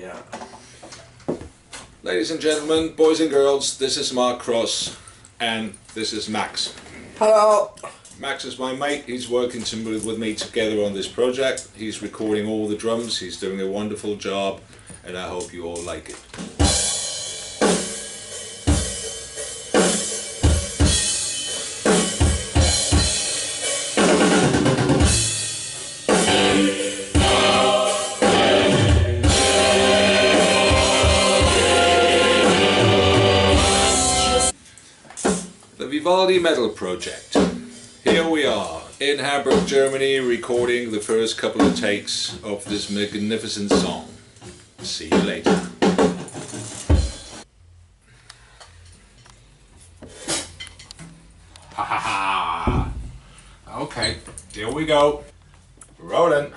Yeah. Ladies and gentlemen, boys and girls, this is Mark Cross and this is Max. Hello. Max is my mate, he's working to move with me together on this project. He's recording all the drums, he's doing a wonderful job and I hope you all like it. Vivaldi Metal Project. Here we are in Hamburg, Germany, recording the first couple of takes of this magnificent song. See you later. Ha ha ha! Okay, here we go. Rolling.